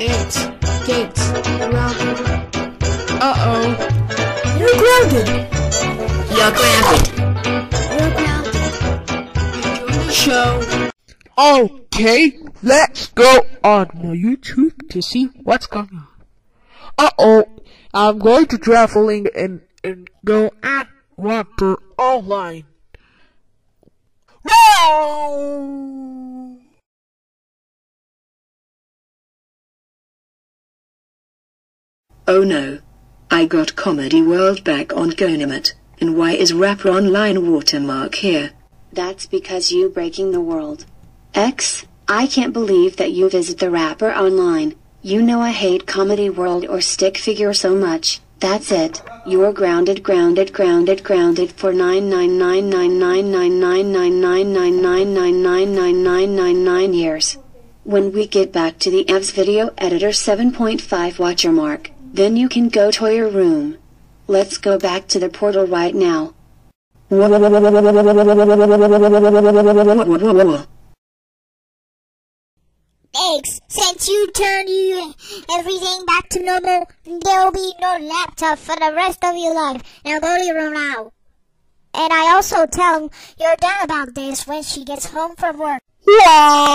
It's Gates. Grounded. Uh-oh. You're grounded. You're grounded. You're grounded. Enjoy the show. Okay, let's go on my YouTube to see what's going on. Uh-oh, I'm going to traveling and, and go at Wrapper Online. No! Oh no. I got Comedy World back on GoAnimate, and why is Wrapper Online watermark here? That's because you breaking the world. X, I can't believe that you visit the Wrapper Online. You know I hate comedy world or stick figure so much. That's it. You're grounded, grounded, grounded, grounded for nine nine nine nine nine nine nine nine nine nine nine nine nine nine nine nine nine years. When we get back to the AVS Video Editor 7.5 watermark, then you can go to your room. Let's go back to the portal right now. Thanks. Since you turned you everything back to normal, there'll be no laptop for the rest of your life. Now go to your room now. And I also tell your dad about this when she gets home from work. Yeah!